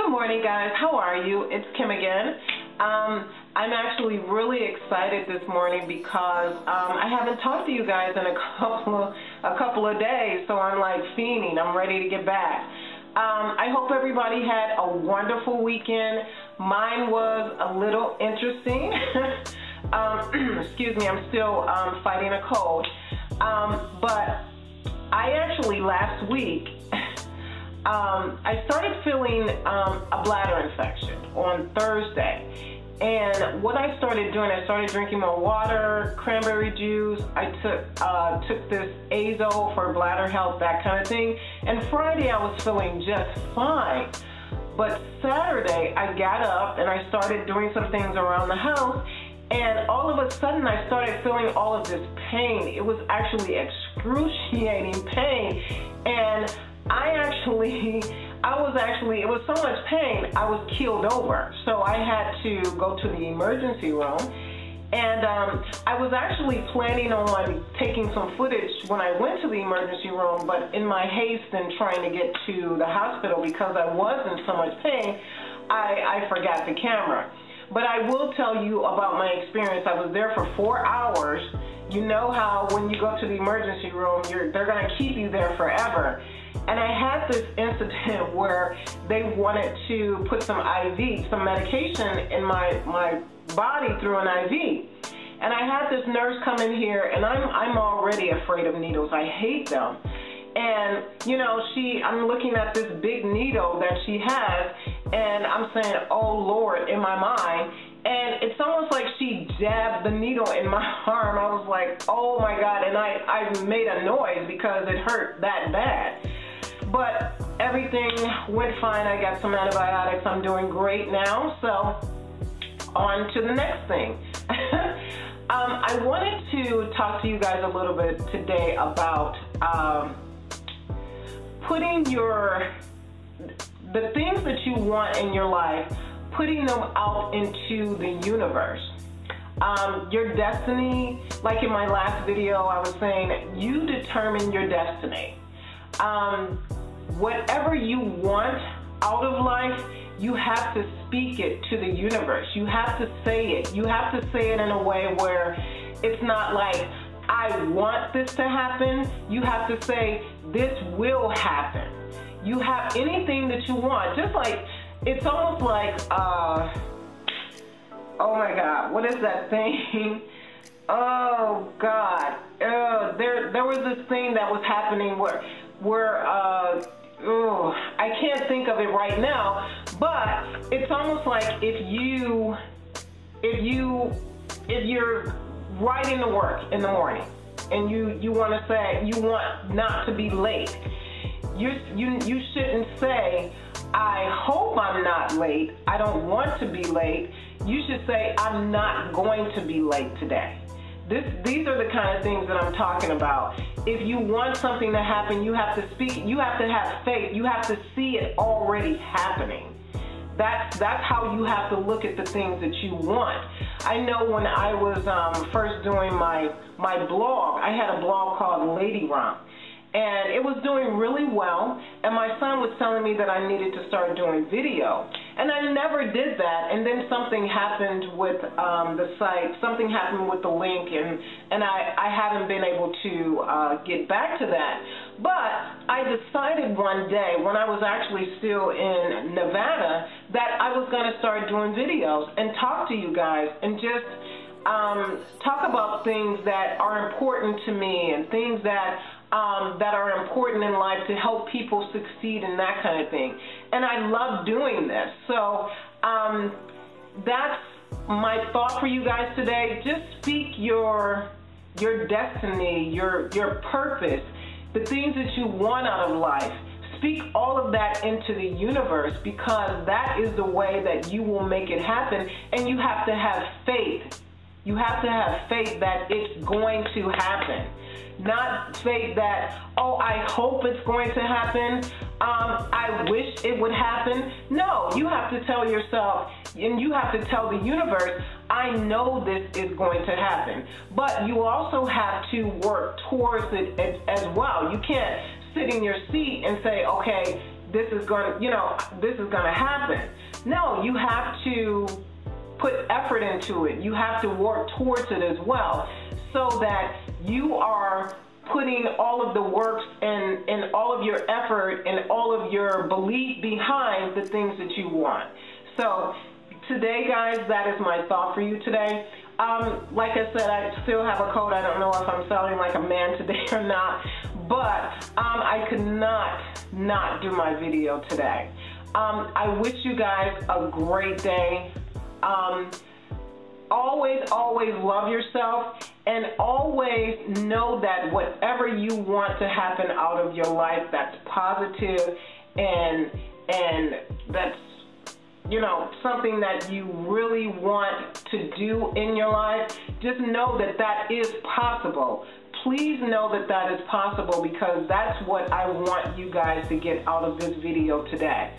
Good morning, guys. How are you? It's Kim again. Um, I'm actually really excited this morning because um, I haven't talked to you guys in a couple of a couple of days, so I'm like fiending. I'm ready to get back. Um, I hope everybody had a wonderful weekend. Mine was a little interesting. um, excuse me, I'm still um, fighting a cold. Um, but I actually last week um, I started feeling um, a bladder infection on Thursday. And what I started doing, I started drinking more water, cranberry juice. I took uh, took this Azo for bladder health, that kind of thing. And Friday I was feeling just fine. But Saturday I got up and I started doing some things around the house. And all of a sudden I started feeling all of this pain. It was actually excruciating pain. Actually, I was actually, it was so much pain, I was keeled over. So I had to go to the emergency room. And um, I was actually planning on taking some footage when I went to the emergency room, but in my haste and trying to get to the hospital because I was in so much pain, I, I forgot the camera. But I will tell you about my experience. I was there for four hours. You know how when you go to the emergency room, they're going to keep you there forever. This incident where they wanted to put some IV, some medication in my, my body through an IV. And I had this nurse come in here, and I'm, I'm already afraid of needles. I hate them. And, you know, she, I'm looking at this big needle that she has, and I'm saying, oh Lord, in my mind. And it's almost like she jabbed the needle in my arm. I was like, oh my God. And I, I made a noise because it hurt that bad. But everything went fine. I got some antibiotics. I'm doing great now. So on to the next thing. um, I wanted to talk to you guys a little bit today about um, putting your the things that you want in your life, putting them out into the universe. Um, your destiny, like in my last video, I was saying, you determine your destiny. Um, whatever you want out of life, you have to speak it to the universe. You have to say it. You have to say it in a way where it's not like, I want this to happen. You have to say, this will happen. You have anything that you want. Just like, it's almost like, uh, oh my God, what is that thing? Oh God, uh, there there was this thing that was happening where where uh, I can't think of it right now, but it's almost like if you, if you, if you're riding to work in the morning and you, you want to say, you want not to be late, you, you, you shouldn't say, I hope I'm not late. I don't want to be late. You should say, I'm not going to be late today. This, these are the kind of things that I'm talking about. If you want something to happen, you have to speak, you have to have faith, you have to see it already happening. That's, that's how you have to look at the things that you want. I know when I was um, first doing my, my blog, I had a blog called Lady Romp and it was doing really well. And my son was telling me that I needed to start doing video. And I never did that. And then something happened with um, the site, something happened with the link, and, and I, I haven't been able to uh, get back to that. But I decided one day, when I was actually still in Nevada, that I was going to start doing videos and talk to you guys and just um, talk about things that are important to me and things that um, that are important in life to help people succeed and that kind of thing. And I love doing this. So um, that's my thought for you guys today. Just speak your your destiny, your your purpose, the things that you want out of life. Speak all of that into the universe because that is the way that you will make it happen. And you have to have faith. You have to have faith that it's going to happen not faith that, oh, I hope it's going to happen. Um, I wish it would happen. No, you have to tell yourself and you have to tell the universe, I know this is going to happen. But you also have to work towards it as, as well. You can't sit in your seat and say, okay, this is going to, you know, this is going to happen. No, you have to put effort into it. You have to work towards it as well so that you are putting all of the works and, and all of your effort and all of your belief behind the things that you want. So today, guys, that is my thought for you today. Um, like I said, I still have a cold. I don't know if I'm sounding like a man today or not, but um, I could not not do my video today. Um, I wish you guys a great day. Um, always, always love yourself and always know that whatever you want to happen out of your life that's positive and and that's you know something that you really want to do in your life just know that that is possible. Please know that that is possible because that's what I want you guys to get out of this video today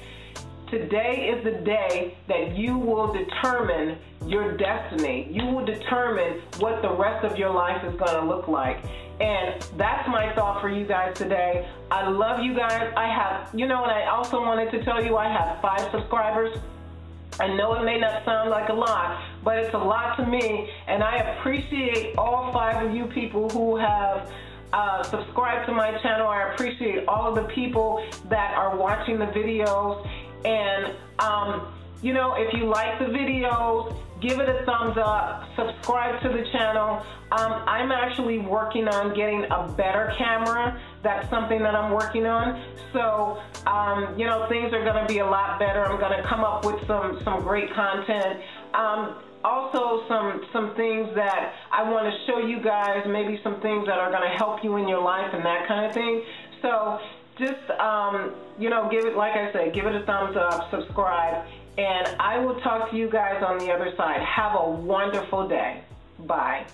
Today is the day that you will determine your destiny. You will determine what the rest of your life is going to look like. And that's my thought for you guys today. I love you guys. I have, you know, and I also wanted to tell you I have five subscribers. I know it may not sound like a lot, but it's a lot to me. And I appreciate all five of you people who have uh, subscribed to my channel. I appreciate all of the people that are watching the videos. And, um, you know, if you like the videos, give it a thumbs up, subscribe to the channel. Um, I'm actually working on getting a better camera. That's something that I'm working on. So, um, you know, things are gonna be a lot better. I'm gonna come up with some, some great content. Um, also some some things that I want to show you guys, maybe some things that are going to help you in your life and that kind of thing. So just, um, you know, give it, like I said, give it a thumbs up, subscribe, and I will talk to you guys on the other side. Have a wonderful day. Bye.